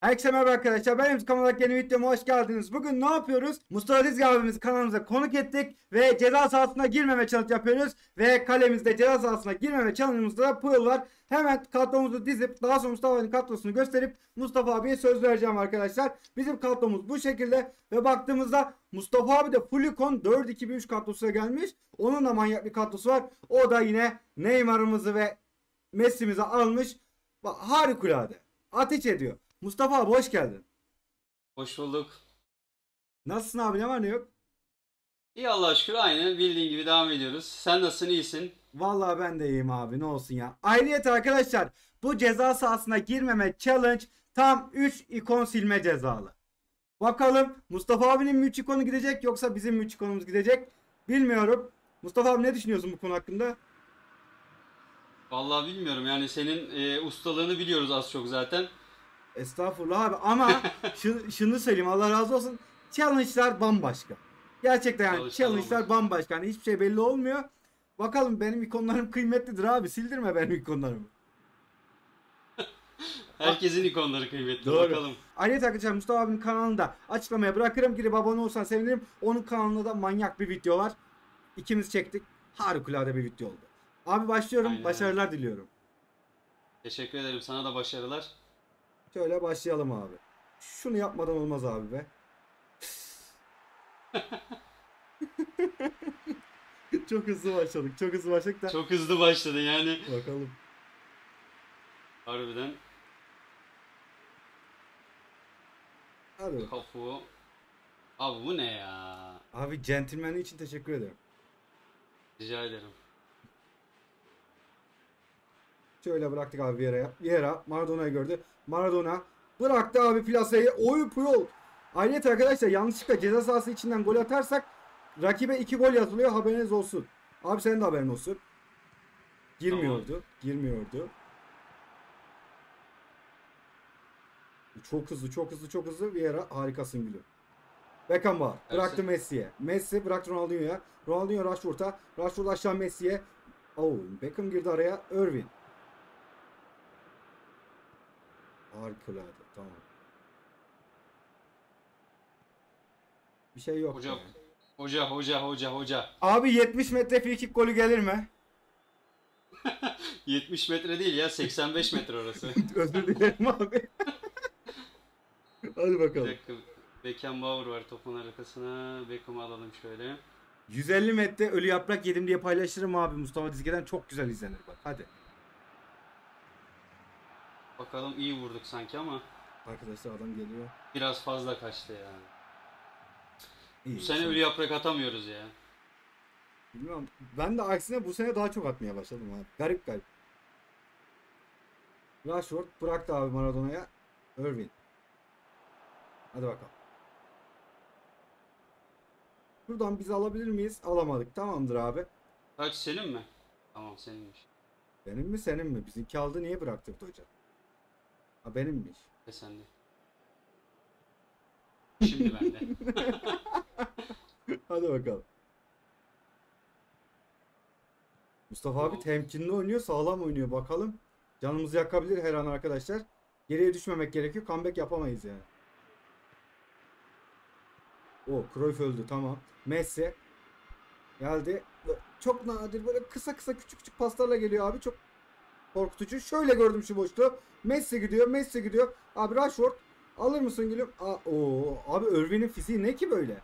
Herkese merhaba arkadaşlar. Ben Emz kanalındaki yeni videoma hoş geldiniz. Bugün ne yapıyoruz? Mustafa Dizgi abimizi kanalımıza konuk ettik ve ceza sahasına girmeme challenge yapıyoruz. Ve kalemizde ceza sahasına girmeme challenge'ımızda da Puyol var. Hemen kadromuzu dizip daha sonra Mustafa'nın kadrosunu gösterip Mustafa abiye söz vereceğim arkadaşlar. Bizim kadromuz bu şekilde ve baktığımızda Mustafa abi de Fulicon 4-2-1-3 kadrosuna gelmiş. Onun da manyak bir kadrosu var. O da yine Neymar'ımızı ve Messi'mizi almış. Harikulade. Ateş ediyor. Mustafa abi hoş geldin. Hoş bulduk. Nasılsın abi ne var ne yok? İyi Allah'a şükür aynı bildiğin gibi devam ediyoruz. Sen nasılsın iyisin? Vallahi ben de iyiyim abi ne olsun ya. Ayrıyet arkadaşlar bu ceza sahasına girmeme challenge tam 3 ikon silme cezalı. Bakalım Mustafa abinin mü 3 ikonu gidecek yoksa bizim mü 3 ikonumuz gidecek bilmiyorum. Mustafa abi ne düşünüyorsun bu konu hakkında? Vallahi bilmiyorum yani senin e, ustalığını biliyoruz az çok zaten. Estağfurullah abi ama şunu, şunu söyleyeyim Allah razı olsun. Challenge'lar bambaşka. Gerçekten yani Challenge'lar challenge'lar bambaşka. Hani hiçbir şey belli olmuyor. Bakalım benim ikonlarım kıymetlidir abi. Sildirme benim ikonlarımı. Herkesin ikonları kıymetli Doğru. bakalım. Ayrıca arkadaşlar Mustafa abinin kanalında açıklamaya bırakırım. Girip abone olsan sevinirim. Onun kanalında da manyak bir video var. İkimiz çektik. Harikulade bir video oldu. Abi başlıyorum. Aynen. Başarılar diliyorum. Teşekkür ederim sana da başarılar. Şöyle başlayalım abi. Şunu yapmadan olmaz abi be. çok hızlı başladık. Çok hızlı başladık da. Çok hızlı başladın yani. Bakalım. Harbiden Hadi. kafu. Abi bu ne ya? Abi centilmenliği için teşekkür ederim. Rica ederim. Şöyle bıraktık abi Vieira'ya. Vieira Maradona'yı gördü. Maradona bıraktı abi plasayı. Oy Puyol. Ayrıca arkadaşlar yanlışlıkla ceza sahası içinden gol atarsak rakibe 2 gol yazılıyor haberiniz olsun. Abi senin de haberin olsun. Girmiyordu. Girmiyordu. Çok hızlı, çok hızlı, çok hızlı. Vieira harikasın gülüm. Beckenbauer bıraktı Messi'ye. Messi bıraktı Ronaldinho'ya. Ronaldinho Rashford'a. Rashford aşağı Messi'ye. Oh, Beckham girdi araya. Irvin. Harikulade. Tamam. Bir şey yok. Hoca, yani. hoca, hoca, hoca, hoca. Abi 70 metre free kick golü gelir mi? 70 metre değil ya 85 metre orası. Özür dilerim abi. Hadi Bir bakalım. dakika. Beckenbauer var topun arkasına. Beckham'ı alalım şöyle. 150 metre ölü yaprak yedim diye paylaşırım abi Mustafa Dizge'den çok güzel izlenir bak. Hadi. Bakalım iyi vurduk sanki ama Arkadaşlar adam geliyor. biraz fazla kaçtı ya. İyi. Bu sene ölü yaprak atamıyoruz ya. Bilmiyorum. Ben de aksine bu sene daha çok atmaya başladım abi. Garip garip. Rashford bıraktı abi Maradona'ya. Irvin. Hadi bakalım. Buradan biz alabilir miyiz? Alamadık. Tamamdır abi. Kaç senin mi? Tamam seninmiş. Benim mi senin mi? Bizimki aldı niye bıraktırdı hoca? Ha benimmiş. Ve sende. Şimdi bende. Hadi bakalım. Mustafa abi temkinli oynuyor, sağlam oynuyor. Bakalım. Canımızı yakabilir her an arkadaşlar. Geriye düşmemek gerekiyor. Comeback yapamayız yani. O Cruyff öldü tamam. Messi geldi. Çok nadir böyle kısa kısa küçük küçük paslarla geliyor abi. Çok korkutucu. Şöyle gördüm şu boşluğu. Messi gidiyor, Messi gidiyor. Abi Rashford alır mısın gülüm? Aa, oo, abi Irvin'in fiziği ne ki böyle?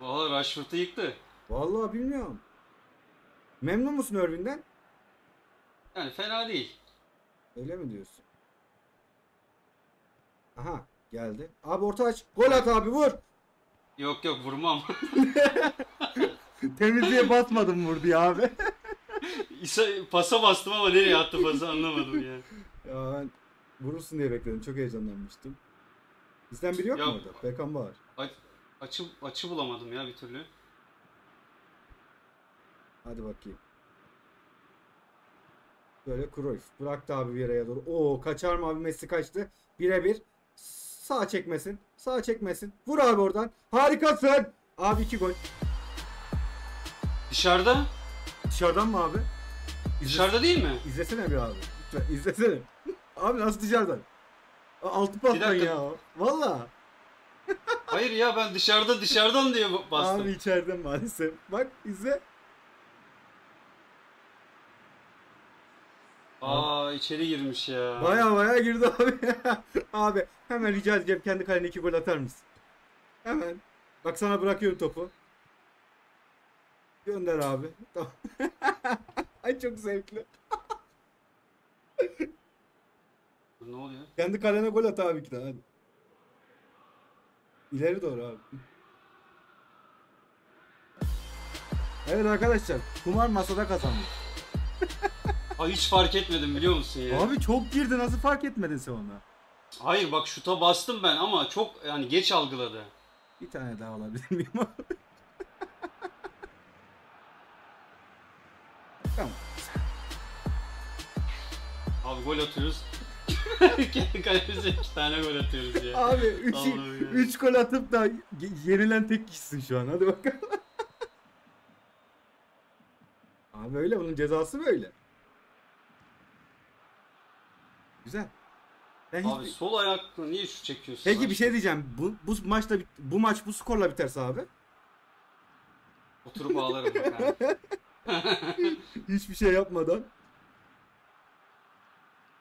Valla Rashford'u yıktı. Vallahi bilmiyorum. Memnun musun Irvin'den? Yani fena değil. Öyle mi diyorsun? Aha geldi. Abi orta aç. Gol at abi vur. Yok yok vurmam. Temizliğe basmadım vurdu ya abi. İsa, pasa bastım ama nereye attı pası anlamadım ya. ya ben vurursun diye bekledim. Çok heyecanlanmıştım. Bizden biri yok mu Ya- orada? Bekan var. A- açı, açı bulamadım ya bir türlü. Hadi bakayım. Böyle Cruyff. Bıraktı abi bir yere doğru. Oo kaçar mı abi Messi kaçtı. Birebir. Sağ çekmesin. Sağ çekmesin. Vur abi oradan. Harikasın. Abi iki gol. Dışarıda? Dışarıdan mı abi? Dışarıda değil mi? İzlesene bir abi. Lütfen izlesene. abi nasıl dışarıdan? Altı patron dakika. ya. Valla. Hayır ya ben dışarıda dışarıdan diye bastım. Abi içeride maalesef. Bak izle. Aa içeri girmiş ya. Baya baya girdi abi. abi hemen rica edeceğim kendi kalene iki gol atar mısın? Hemen. Bak sana bırakıyorum topu. Gönder abi. Tamam. Ay çok zevkli. Ne oluyor? Kendi kalene gol at abi iki tane hadi. İleri doğru abi. Evet arkadaşlar. Kumar masada kazandı. Ay hiç fark etmedim biliyor musun ya? Abi çok girdi nasıl fark etmedin sen onu? Hayır bak şuta bastım ben ama çok yani geç algıladı. Bir tane daha alabilir miyim abi? Abi gol atıyoruz. Kendi kalemize iki tane gol atıyoruz ya. Abi 3 Allah'ım ya. 3 gol atıp da ye- yenilen tek kişisin şu an. Hadi bakalım. Abi öyle bunun cezası böyle. Güzel. Ben Abi hiç... sol ayakla niye şu çekiyorsun? Peki lan? bir şey diyeceğim. Bu bu maçta bu maç bu skorla biterse abi Oturup ağlarım hiçbir şey yapmadan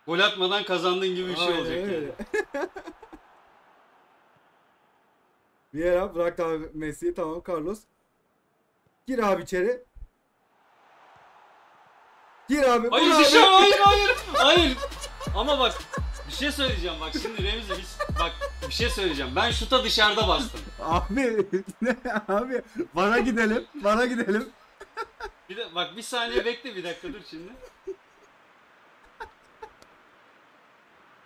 Gol atmadan kazandığın gibi bir şey Aynen olacak öyle. yani. Vieira bıraktı abi Messi'yi tamam Carlos. Gir abi içeri. Gir abi. Hayır vur abi. dışarı hayır hayır hayır. Ama bak bir şey söyleyeceğim bak şimdi Remzi biz bak bir şey söyleyeceğim. Ben şuta dışarıda bastım. Abi ne abi bana gidelim bana gidelim. Bir de bak bir saniye bekle bir dakika dur şimdi.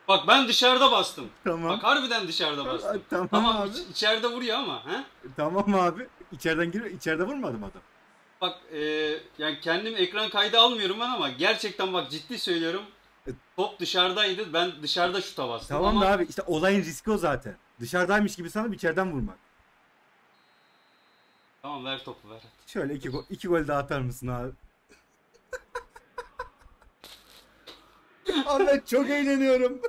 Bak ben dışarıda bastım. Tamam. Bak harbiden dışarıda bastım. Tamam Tamam abi. iç- içeride vuruyor ama he? Tamam abi. İçeriden gir içeride vurmadım adam. Bak e, yani kendim ekran kaydı almıyorum ben ama gerçekten bak ciddi söylüyorum. E- Top dışarıdaydı. Ben dışarıda şuta bastım. Tamam ama da abi işte olayın riski o zaten. Dışarıdaymış gibi sanıp içeriden vurmak. Tamam ver topu ver. Şöyle iki, gol, iki gol daha atar mısın abi? ben çok eğleniyorum.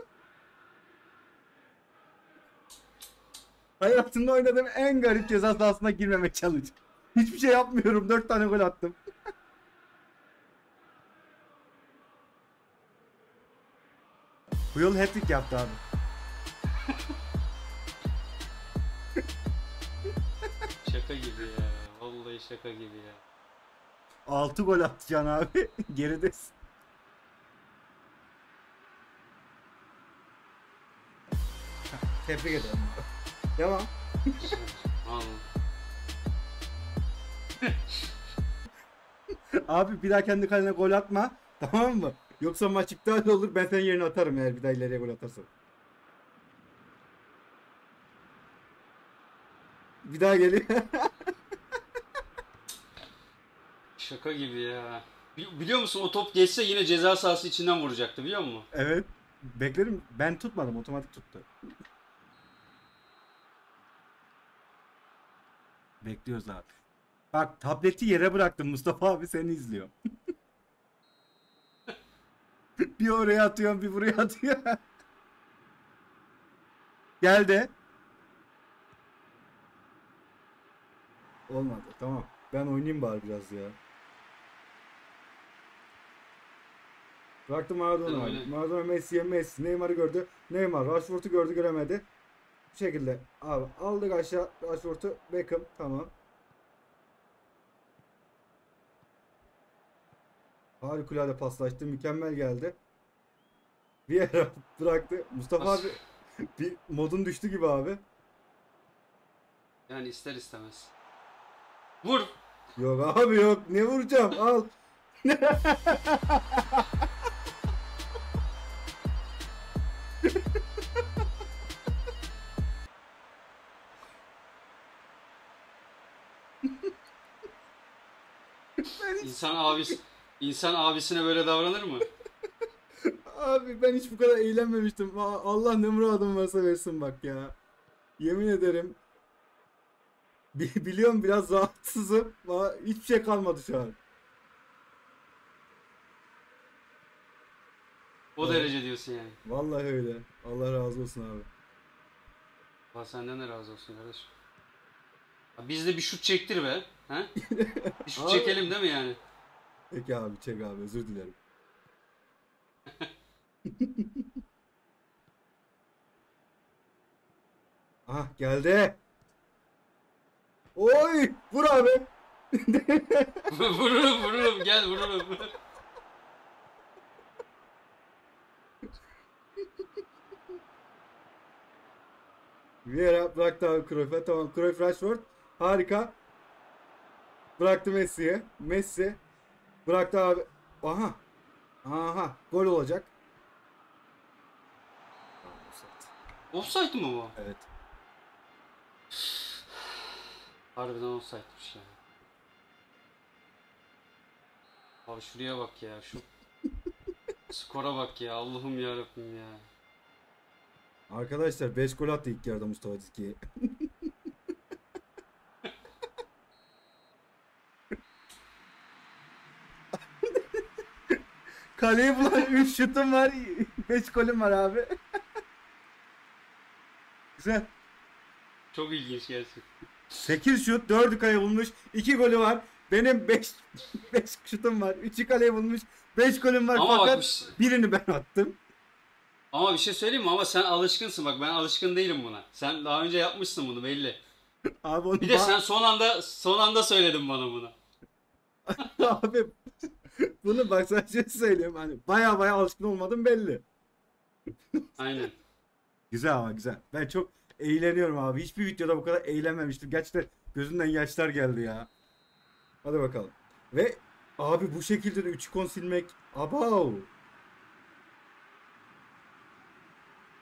Hayatımda oynadığım en garip ceza sahasına girmemek challenge. Hiçbir şey yapmıyorum. Dört tane gol attım. Bu yıl hat-trick yaptı abi. Şaka gibi ya. Vallahi şaka gibi ya. 6 gol atacaksın abi. Geridesin. Tebrik ederim. Devam. Abi bir daha kendi kalene gol atma. Tamam mı? Yoksa maç iptal olur. Ben senin yerine atarım eğer bir daha ileriye gol atarsan. Bir daha geliyor. Şaka gibi ya. Bi- Biliyor musun o top geçse yine ceza sahası içinden vuracaktı biliyor musun? evet. Beklerim. Ben tutmadım. Otomatik tuttu. Bekliyoruz abi. Bak tableti yere bıraktım. Mustafa abi seni izliyor. bir oraya atıyorum bir buraya atıyor. Geldi. Olmadı tamam. Ben oynayayım bari biraz ya. Bıraktı Maradona. Maradona Messi'ye Messi. Neymar'ı gördü. Neymar. Rashford'u gördü göremedi. Bu şekilde. Abi aldık aşağı Rashford'u. Beckham. Tamam. Harikulade paslaştı. Mükemmel geldi. Vieira bıraktı. Mustafa As- abi bir modun düştü gibi abi. Yani ister istemez. Vur. Yok abi yok. Ne vuracağım? Al. İnsan abisi insan abisine böyle davranır mı? Abi ben hiç bu kadar eğlenmemiştim. Allah ne muradım varsa versin bak ya. Yemin ederim. Bi- Biliyorum biraz rahatsızım. Ama hiçbir şey kalmadı şu an. O Evet. derece diyorsun yani. Vallahi öyle. Allah razı olsun abi. Allah senden de razı olsun kardeşim. Biz de bir şut çektir be. He? Şut Abi- çekelim değil mi yani? Peki abi çek abi özür dilerim. ah geldi. Oy vur abi. vururum vururum gel vururum. Vieira bıraktı abi Cruyff'e. Tamam Cruyff Rashford. Harika. Bıraktı Messi'ye. Messi. Bıraktı abi. Aha. Aha. Gol olacak. Offside mı bu? Evet. Harbiden offside'miş ya. Abi şuraya bak ya şu skora bak ya Allah'ım yarabbim ya. Arkadaşlar 5 gol attı ilk yarıda Mustafa Dizki'ye. Kaleyi bulan 3 şutum var. 5 golüm var abi. Güzel. Çok ilginç gerçekten. 8 şut, 4'ü kale bulmuş. 2 golü var. Benim 5 5 şutum var. 3'ü kale bulmuş. 5 golüm var Ama fakat bir şey- birini ben attım. Ama bir şey söyleyeyim mi? Ama sen alışkınsın bak ben alışkın değilim buna. Sen daha önce yapmışsın bunu belli. Abi onu Bir de sen son anda son anda söyledin bana bunu. Abi bunu bak sana şey söyleyeyim hani baya baya alışkın olmadım belli. Aynen. Güzel ama güzel. Ben çok eğleniyorum abi. Hiçbir videoda bu kadar eğlenmemiştim. Gerçekten gözümden yaşlar geldi ya. Hadi bakalım. Ve abi bu şekilde de 3 ikon silmek. Abav.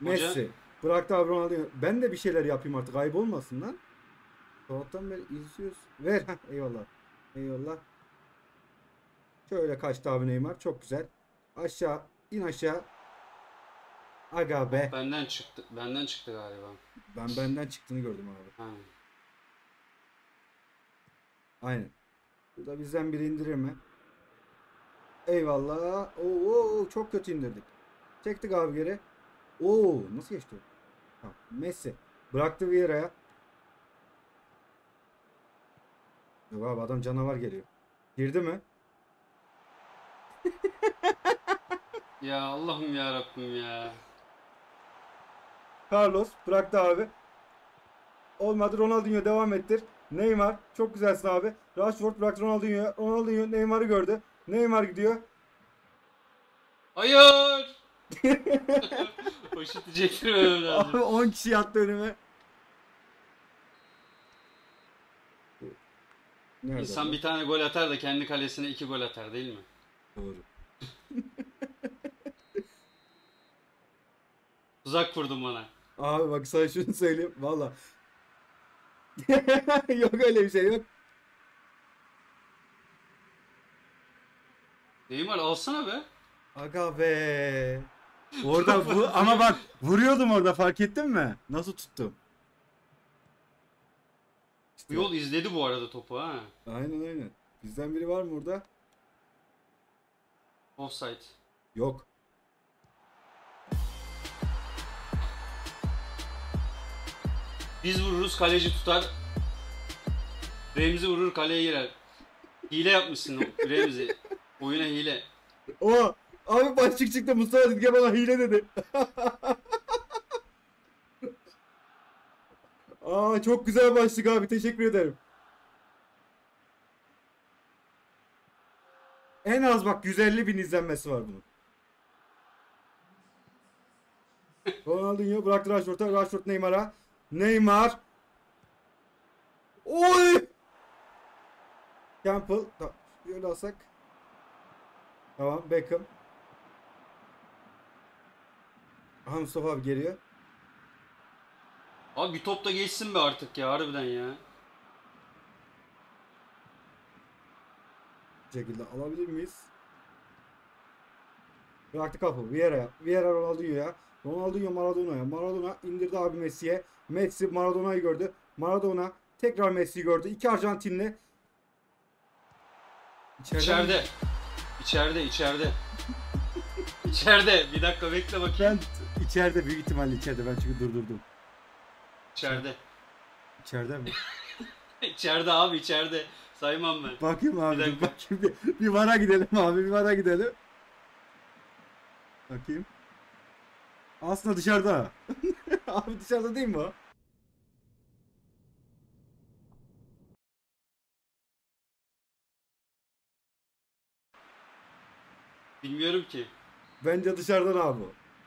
Messi. Bıraktı abi Ronaldo. Ben de bir şeyler yapayım artık. Ayıp olmasın lan. Sabahtan beri izliyoruz. Ver. Heh, eyvallah. Eyvallah. Şöyle kaçtı abi Neymar. Çok güzel. Aşağı. in aşağı. Aga be. Benden çıktı. Benden çıktı galiba. Ben benden çıktığını gördüm abi. Ha. Aynen. Burada bizden biri indirir mi? Eyvallah. Oo, oo, çok kötü indirdik. Çektik abi geri. Oo nasıl geçti o? Ha, Messi. Bıraktı Vieira'ya. Yok abi adam canavar geliyor. Girdi mi? Ya Allah'ım ya Rabbim ya. Carlos bıraktı abi. Olmadı Ronaldinho devam ettir. Neymar çok güzelsin abi. Rashford bıraktı Ronaldinho'ya. Ronaldinho Neymar'ı gördü. Neymar gidiyor. Hayır. şutu çektirmemem Abi lazım. 10 kişi yattı önüme. Nerede? İnsan bu? bir tane gol atar da kendi kalesine iki gol atar değil mi? Doğru. Tuzak kurdun bana. Abi bak sana şunu söyleyeyim. Valla. yok öyle bir şey yok. Neymar alsana be. Aga be. Orada bu ama bak vuruyordum orada fark ettin mi? Nasıl tuttum? Bu yol izledi bu arada topu ha. Aynen aynen. Bizden biri var mı burada? Offside. Yok. Biz vururuz kaleci tutar. Remzi vurur kaleye girer. Hile yapmışsın o- Remzi. Oyuna hile. O abi başlık çıktı Mustafa Dizge bana hile dedi. Aa çok güzel başlık abi teşekkür ederim. En az bak 150 bin izlenmesi var bunun. Ronaldinho bıraktı Rashford'a. Rashford Neymar'a. Neymar. Oy! Campbell. Ta- Şöyle alsak. Tamam Beckham. Aha Mustafa abi geliyor. Abi bir top da geçsin be artık ya harbiden ya. Şekilde alabilir miyiz? Bıraktı kapı. Vieira. Vieira Ronaldinho'ya. Ronaldinho Maradona'ya. Maradona indirdi abi Messi'ye. Messi Maradona'yı gördü. Maradona tekrar Messi'yi gördü. İki Arjantinli. İçeriden- İçeride. İçeride içeride. İçeride. Bir dakika bekle bakayım. Ben içeride büyük ihtimalle içeride. Ben çünkü durdurdum. İçeride. İçeride mi? İçeride abi içeride. Saymam ben. Bakayım abi Bir bakayım bir, bir vara gidelim abi bir vara gidelim. Bakayım. Aslında dışarıda. abi dışarıda değil mi o? Bilmiyorum ki. Bence dışarıdan abi.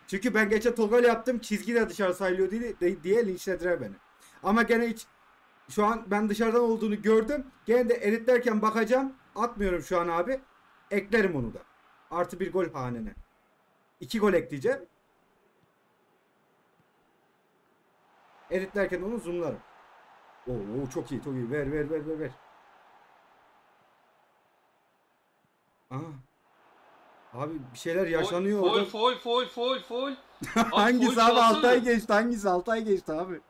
Çünkü ben geçen Togal yaptım çizgi de dışarı sayılıyor diye, diye linçlediler beni. Ama gene hiç şu an ben dışarıdan olduğunu gördüm. Gene de editlerken bakacağım. Atmıyorum şu an abi. Eklerim onu da. Artı bir gol hanene. İki gol ekleyeceğim. Editlerken onu zoomlarım. Oo, çok iyi çok iyi. Ver ver ver ver ver. Aha. Abi bir şeyler yaşanıyor Fol orada. fol fol fol fol. hangisi fol abi çalsana. Altay geçti hangisi Altay geçti abi.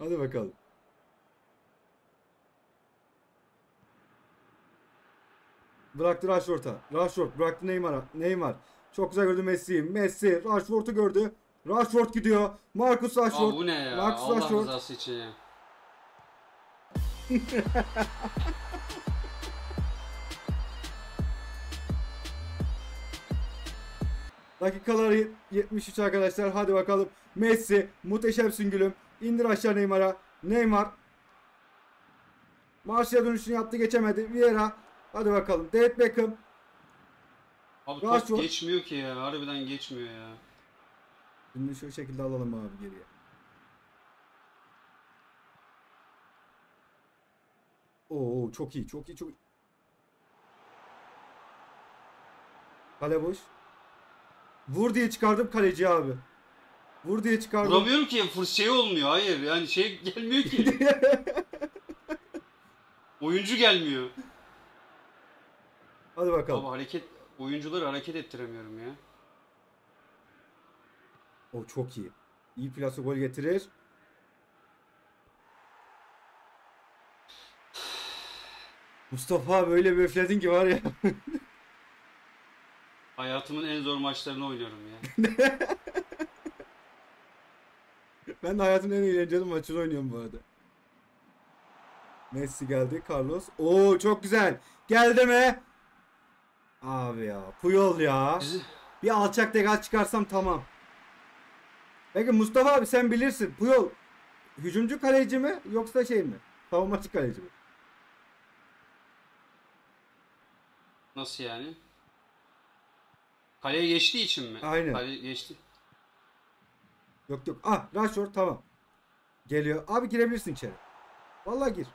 Hadi bakalım. Bıraktı Rashford'a. Rashford bıraktı Neymar'a. Neymar. Çok güzel gördü Messi. Messi Rashford'u gördü. Rashford gidiyor. Marcus Rashford. Aa, bu ne ya? Marcus Allah Rashford. rızası için ya. Dakikalar 73 arkadaşlar. Hadi bakalım. Messi muhteşemsin gülüm. İndir aşağı Neymar'a. Neymar. Marşya dönüşünü yaptı geçemedi. Vieira. Hadi bakalım. David Beckham. Abi Rashford. top geçmiyor ki ya. Harbiden geçmiyor ya. Şimdi şu şekilde alalım abi geriye. Oo çok iyi çok iyi çok iyi. Kale boş. Vur diye çıkardım kaleci abi. Vur diye çıkardım. Vuramıyorum ki fırs şey olmuyor. Hayır yani şey gelmiyor ki. Oyuncu gelmiyor. Hadi bakalım. Abi hareket oyuncuları hareket ettiremiyorum ya. O çok iyi. İyi plase gol getirir. Mustafa abi öyle bir öfledin ki var ya. Hayatımın en zor maçlarını oynuyorum ya. ben de hayatımın en eğlenceli maçını oynuyorum bu arada. Messi geldi. Carlos. Oo çok güzel. Geldi mi? Abi ya. Puyol ya. Bir alçak degal çıkarsam tamam. Peki Mustafa abi sen bilirsin. Puyol hücumcu kaleci mi yoksa şey mi? Savunmacı kaleci mi? Nasıl yani? Kaleye geçtiği için mi? Aynen. Kale geçti. Yok yok. Ah Rashford tamam. Geliyor. Abi girebilirsin içeri. Vallahi gir.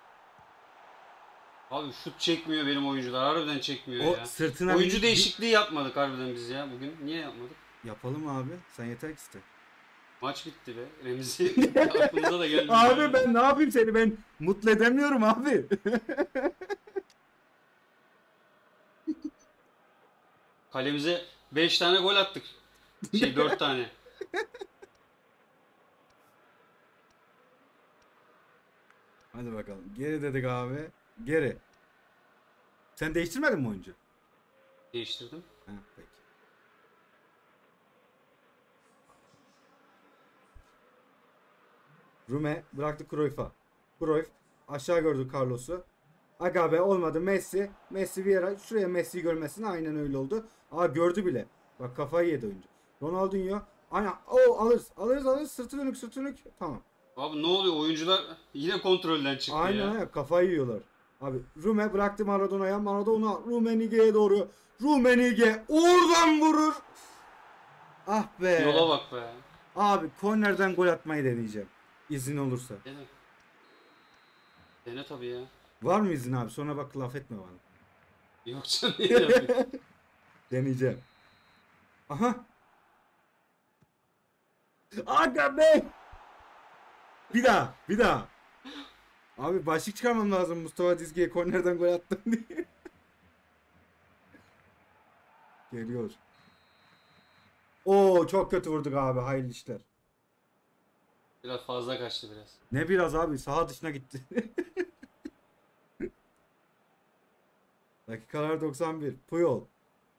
Abi şut çekmiyor benim oyuncular. Harbiden çekmiyor O ya. sırtına Oyuncu bir- değişikliği yapmadık harbiden biz ya bugün. Niye yapmadık? Yapalım abi. Sen yeter ki iste. Maç bitti be. Remzi aklımıza da gelmedi. Abi ben ne yapayım seni ben mutlu edemiyorum abi. Kalemize 5 tane gol attık. Şey 4 tane. Hadi bakalım. Geri dedik abi. Geri. Sen değiştirmedin mi oyuncu? Değiştirdim. Ha, peki. Rume bıraktı Cruyff'a. Cruyff aşağı gördü Carlos'u. Aga be olmadı Messi. Messi Vieira şuraya Messi'yi görmesin aynen öyle oldu. Aa gördü bile. Bak kafayı yedi oyuncu. Ronaldinho. Aynen. O alırız. Alırız alırız. Sırtı dönük sırtı dönük. Tamam. Abi ne oluyor? Oyuncular yine kontrolden çıktı Aynen ya. aynen kafayı yiyorlar. Abi Rume bıraktı Maradona'ya. Maradona Rumenige'ye doğru. Rumenige oradan vurur. Ah be. Yola bak be. Abi kornerden gol atmayı deneyeceğim. İzin olursa. Dene. Dene tabii ya. Var mı izin abi? Sonra bak laf etme bana. Yoksa ne yapayım? Deneyeceğim. Aha. Aga be. Bir daha. Bir daha. Abi başlık çıkarmam lazım Mustafa Dizge'ye kornerden gol attım diye. Geliyor. Oo çok kötü vurduk abi. Hayırlı işler. Biraz fazla kaçtı biraz. Ne biraz abi saha dışına gitti. Dakikalar 91. Puyol.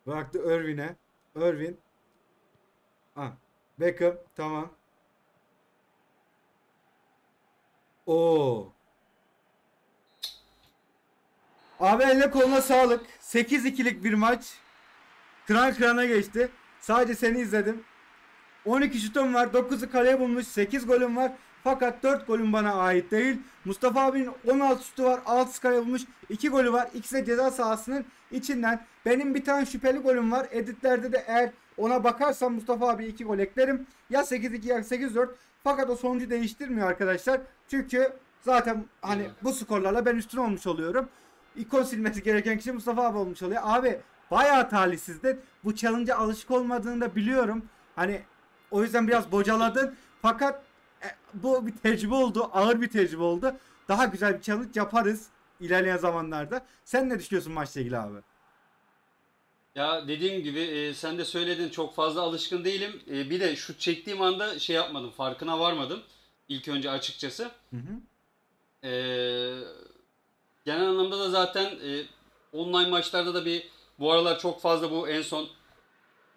Bıraktı Irvin'e. Irvin. Ah. Beckham. Tamam. Oo. Abi eline koluna sağlık. 8-2'lik bir maç. Kıran kırana geçti. Sadece seni izledim. 12 şutum var. 9'u kaleye bulmuş. 8 golüm var. Fakat 4 golüm bana ait değil. Mustafa abinin 16 şutu var. 6 kaleye bulmuş. 2 golü var. İkisi de ceza sahasının içinden. Benim bir tane şüpheli golüm var. Editlerde de eğer ona bakarsam Mustafa abi 2 gol eklerim. Ya 8-2 ya 8-4. Fakat o sonucu değiştirmiyor arkadaşlar. Çünkü zaten hani Evet. bu skorlarla ben üstün olmuş oluyorum. İkon silmesi gereken kişi Mustafa abi olmuş oluyor. Abi bayağı talihsizdin. Bu challenge'a alışık olmadığını da biliyorum. Hani o yüzden biraz bocaladın. Fakat e, bu bir tecrübe oldu. Ağır bir tecrübe oldu. Daha güzel bir challenge yaparız ilerleyen zamanlarda. Sen ne düşünüyorsun maçla ilgili abi? Ya dediğim gibi e, sen de söyledin çok fazla alışkın değilim. E, bir de şut çektiğim anda şey yapmadım farkına varmadım. İlk önce açıkçası. Hı hı. E, genel anlamda da zaten e, online maçlarda da bir bu aralar çok fazla bu en son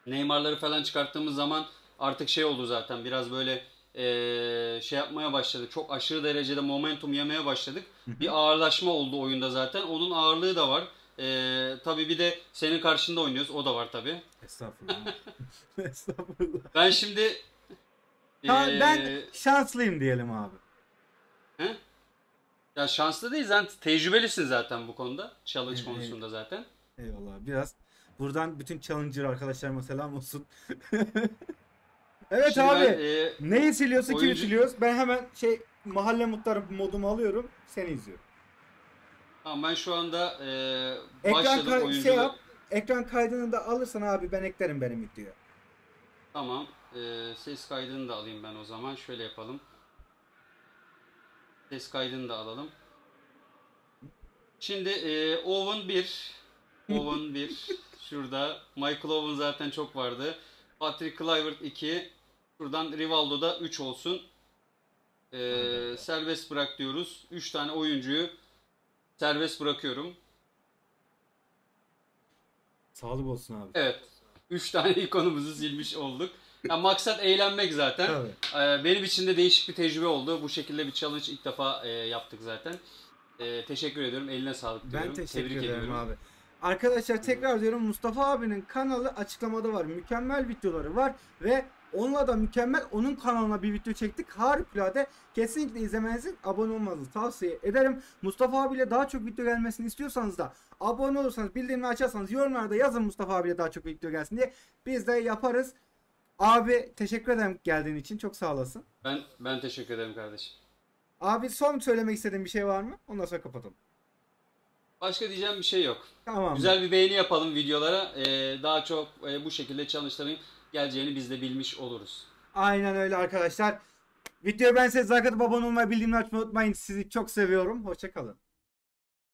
Neymar'ları falan çıkarttığımız zaman artık şey oldu zaten biraz böyle e, şey yapmaya başladık. Çok aşırı derecede momentum yemeye başladık. Bir ağırlaşma oldu oyunda zaten. Onun ağırlığı da var. E, tabii bir de senin karşında oynuyoruz. O da var tabii. Estağfurullah. Estağfurullah. Ben şimdi Ha, eee, ben şanslıyım diyelim abi. he? ya şanslı değil sen tecrübelisin zaten bu konuda. Challenge Evet. konusunda zaten. Eyvallah. Biraz buradan bütün challenger arkadaşlarıma selam olsun. evet Şimdi abi. ben, eee, Neyi siliyorsa kimi oyuncu- siliyoruz? Ben hemen şey mahalle muhtarı modumu alıyorum. Seni izliyorum. Tamam ben şu anda Ekran başladım kay- oyuncu. şey yap. Ekran kaydını da alırsan abi ben eklerim benim videoya. Tamam. eee, ses kaydını da alayım ben o zaman. Şöyle yapalım. Ses kaydını da alalım. Şimdi eee Owen 1. Owen 1. Şurada. Michael Owen zaten çok vardı. Patrick Kluivert 2. Şuradan Rivaldo'da 3 olsun. Eee, serbest bırak diyoruz. 3 tane oyuncuyu serbest bırakıyorum. Sağlık olsun abi. Evet. 3 tane ikonumuzu silmiş olduk. Ya maksat eğlenmek zaten. Tabii. Ee, benim için de değişik bir tecrübe oldu. Bu şekilde bir challenge ilk defa e, yaptık zaten. E, teşekkür ediyorum. Eline sağlık diyorum. Ben teşekkür Tebrik ederim ediyorum. abi. Arkadaşlar tekrar diyorum Mustafa abinin kanalı açıklamada var. Mükemmel videoları var ve onunla da mükemmel onun kanalına bir video çektik. Harikulade. Kesinlikle izlemenizi, abone olmanızı tavsiye ederim. Mustafa abiyle daha çok video gelmesini istiyorsanız da abone olursanız, bildirimleri açarsanız yorumlarda yazın Mustafa abiyle daha çok video gelsin diye. Biz de yaparız. Abi teşekkür ederim geldiğin için. Çok sağ olasın. Ben ben teşekkür ederim kardeşim. Abi son söylemek istediğin bir şey var mı? Ondan sonra kapatalım. Başka diyeceğim bir şey yok. Tamam. Güzel bir beğeni yapalım videolara. E, daha çok e, bu şekilde challenge'ların geleceğini biz de bilmiş oluruz. Aynen öyle arkadaşlar. Videoyu ben size atıp abone olmayı bildirimleri açmayı unutmayın. Sizi çok seviyorum. Hoşçakalın.